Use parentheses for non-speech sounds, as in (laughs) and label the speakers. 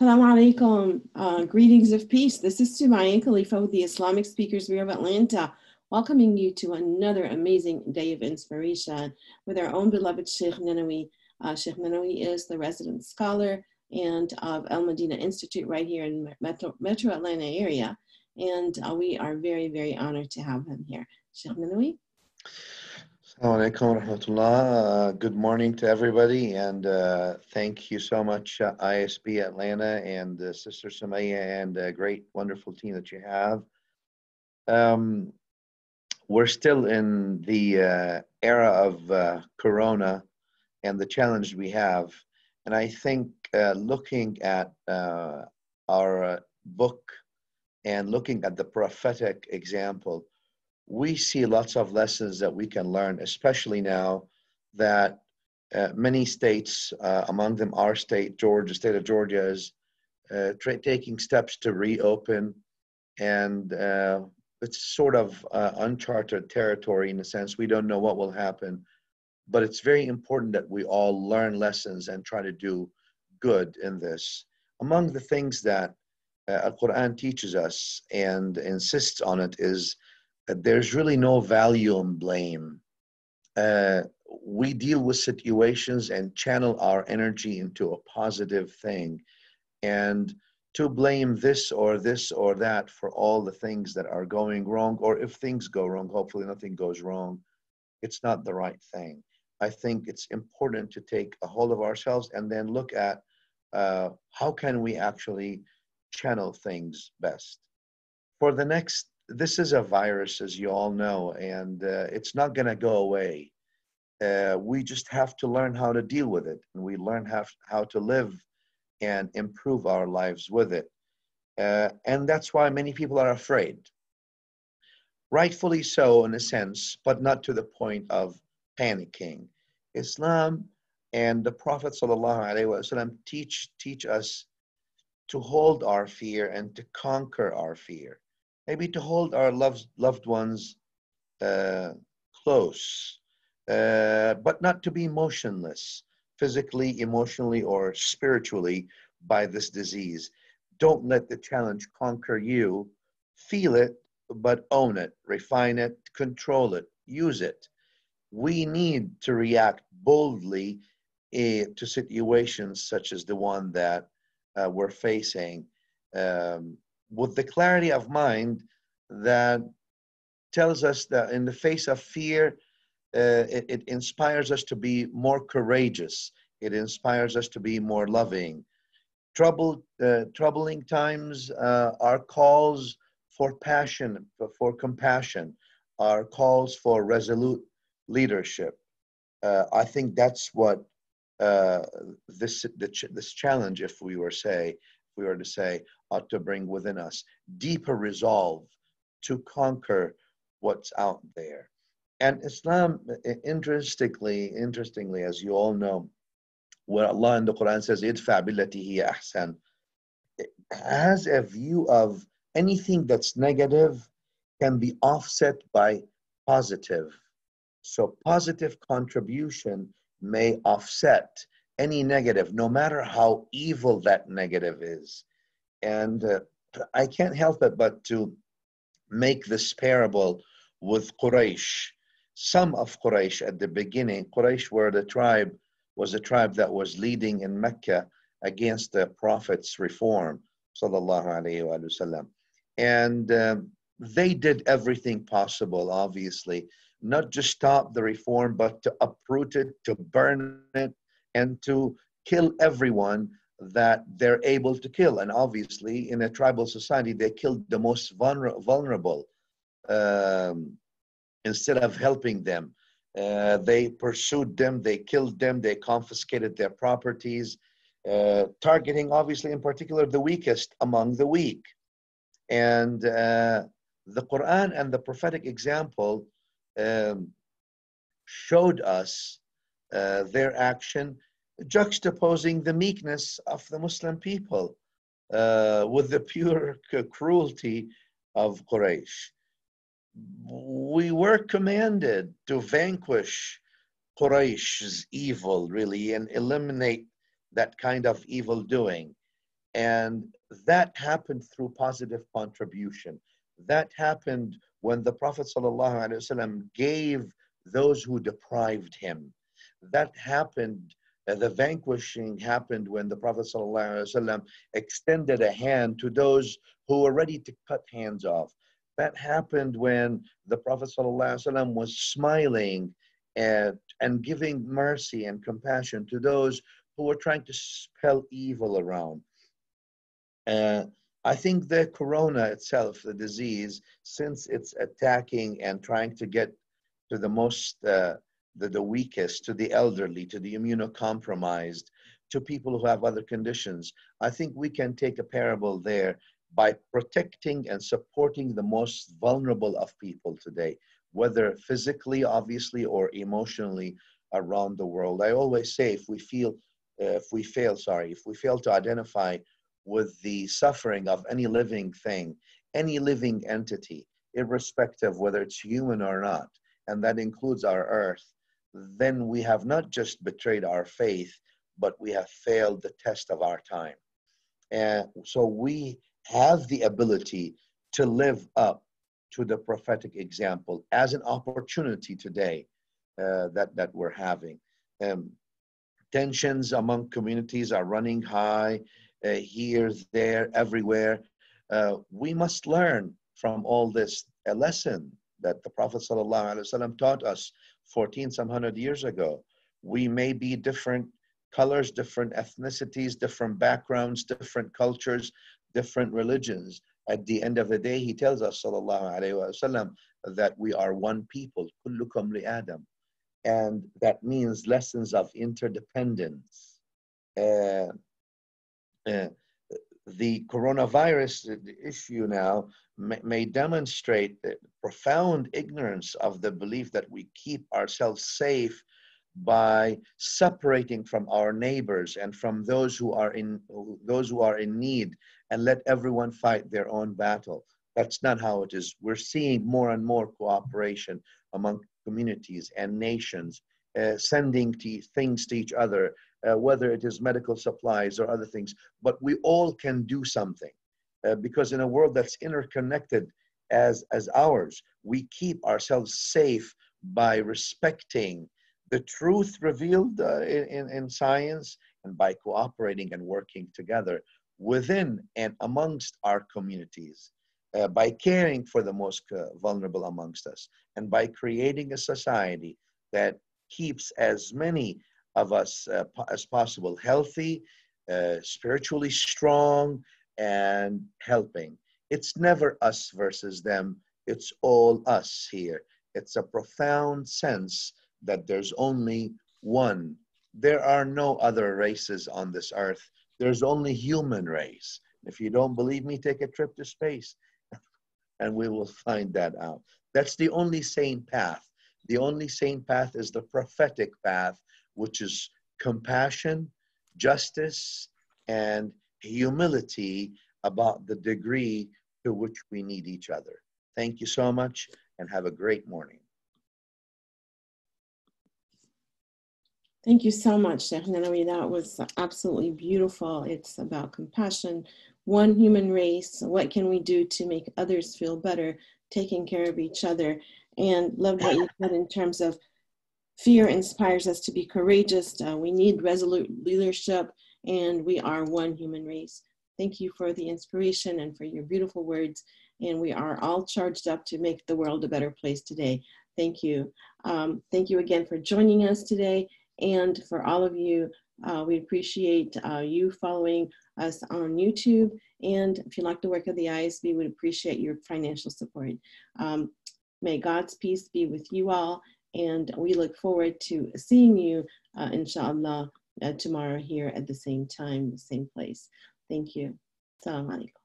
Speaker 1: Assalamu alaikum. Uh, greetings of peace. This is Sumaya Khalifa with the Islamic Speakers Bureau of Atlanta, welcoming you to another amazing day of inspiration with our own beloved Sheikh Ninowy. Uh, Sheikh Ninowy is the resident scholar and of El Medina Institute right here in Metro, Metro Atlanta area. And uh, we are very, very honored to have him here. Sheikh Ninowy.
Speaker 2: Assalamu alaikum rahmatullah. Uh, good morning to everybody, and uh, thank you so much, uh, ISB Atlanta and uh, Sister Sumaya, and a great, wonderful team that you have. Um, we're still in the uh, era of uh, Corona and the challenge we have, and I think looking at our book and looking at the prophetic example we see lots of lessons that we can learn, especially now that uh, many states, uh, among them our state, Georgia, state of Georgia, is uh, tra- taking steps to reopen, and uh, it's sort of uh, uncharted territory in a sense. We don't know what will happen, but it's very important that we all learn lessons and try to do good in this. Among the things that uh, Quran teaches us and insists on it is there's really no value in blame. Uh, we deal with situations and channel our energy into a positive thing. And to blame this or this or that for all the things that are going wrong, or if things go wrong, hopefully nothing goes wrong, it's not the right thing. I think it's important to take a hold of ourselves and then look at uh, how can we actually channel things best. For the next this is a virus, as you all know, and uh, it's not going to go away. Uh, we just have to learn how to deal with it, and we learn how, how to live and improve our lives with it. Uh, and that's why many people are afraid. Rightfully so, in a sense, but not to the point of panicking. Islam and the Prophet ﷺ teach, teach us to hold our fear and to conquer our fear maybe to hold our loved, loved ones uh, close, uh, but not to be motionless, physically, emotionally, or spiritually by this disease. Don't let the challenge conquer you. Feel it, but own it, refine it, control it, use it. We need to react boldly uh, to situations such as the one that uh, we're facing. Um, with the clarity of mind that tells us that in the face of fear, uh, it, it, inspires us to be more courageous. It inspires us to be more loving. Trouble, uh, troubling times uh, are calls for passion, for, compassion, are calls for resolute leadership. Uh, I think that's what uh, this this challenge, if we were say, if we were to say, ought to bring within us deeper resolve to conquer what's out there. And Islam, interestingly, interestingly, as you all know, where Allah in the Quran says, "Idfa billati ahsan," has a view of anything that's negative can be offset by positive. So positive contribution may offset any negative, no matter how evil that negative is. And uh, I can't help it but to make this parable with Quraysh. Some of Quraysh at the beginning, Quraysh were the tribe, was a tribe that was leading in Mecca against the Prophet's reform, sallallahu alaihi wasallam. And um, they did everything possible, obviously, not just stop the reform, but to uproot it, to burn it, and to kill everyone that they're able to kill. And obviously, in a tribal society, they killed the most vulner- vulnerable um, instead of helping them. Uh, they pursued them, they killed them, they confiscated their properties, uh, targeting, obviously, in particular, the weakest among the weak. And uh, the Quran and the prophetic example um, showed us uh, their action, juxtaposing the meekness of the Muslim people uh, with the pure cruelty of Quraysh. We were commanded to vanquish Quraysh's evil, really, and eliminate that kind of evil doing. And that happened through positive contribution. That happened when the Prophet ﷺ gave those who deprived him. That happened, uh, the vanquishing happened when the Prophet ﷺ extended a hand to those who were ready to cut hands off. That happened when the Prophet ﷺ was smiling and, and giving mercy and compassion to those who were trying to spell evil around. Uh, I think the corona itself, the disease, since it's attacking and trying to get to the most, uh, the, the weakest, to the elderly, to the immunocompromised, to people who have other conditions, I think we can take a parable there by protecting and supporting the most vulnerable of people today, whether physically, obviously, or emotionally around the world. I always say if we feel, uh, if we fail, sorry, if we fail to identify with the suffering of any living thing, any living entity, irrespective whether it's human or not, and that includes our earth, then we have not just betrayed our faith, but we have failed the test of our time. And so we have the ability to live up to the prophetic example as an opportunity today uh, that, that we're having. Um, tensions among communities are running high uh, here, there, everywhere. Uh, we must learn from all this a lesson that the Prophet ﷺ taught us 14, some hundred years ago. We may be different colors, different ethnicities, different backgrounds, different cultures, different religions. At the end of the day, he tells us, sallallahu alaihi wasallam, that we are one people, kullukum li Adam. And that means lessons of interdependence. Uh, uh, the coronavirus issue now may, may demonstrate the profound ignorance of the belief that we keep ourselves safe by separating from our neighbors and from those who are in those who are in need and let everyone fight their own battle. That's not how it is. We're seeing more and more cooperation among communities and nations uh, sending things to each other uh, whether it is medical supplies or other things but we all can do something uh, because in a world that's interconnected as as ours we keep ourselves safe by respecting the truth revealed uh, in, in science and by cooperating and working together within and amongst our communities, uh, by caring for the most uh, vulnerable amongst us, and by creating a society that keeps as many of us uh, as possible healthy, uh, spiritually strong, and helping. It's never us versus them, it's all us here. It's a profound sense that there's only one. There are no other races on this earth. There's only human race. If you don't believe me, take a trip to space (laughs) and we will find that out. That's the only sane path. The only sane path is the prophetic path, which is compassion, justice, and humility about the degree to which we need each other. Thank you so much and have a great morning.
Speaker 1: Thank you so much, Sheikh Ninowy. That was absolutely beautiful. It's about compassion, one human race. What can we do to make others feel better, taking care of each other? And loved what you said in terms of fear inspires us to be courageous. Uh, we need resolute leadership, and we are one human race. Thank you for the inspiration and for your beautiful words. And we are all charged up to make the world a better place today. Thank you. Um, thank you again for joining us today. And for all of you, uh, we appreciate uh, you following us on YouTube. And if you like the work of the ISB, we would appreciate your financial support. Um, may God's peace be with you all. And we look forward to seeing you, uh, inshallah, uh, tomorrow here at the same time, the same place. Thank you. Assalamu alaikum.